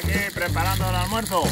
aquí preparando el almuerzo.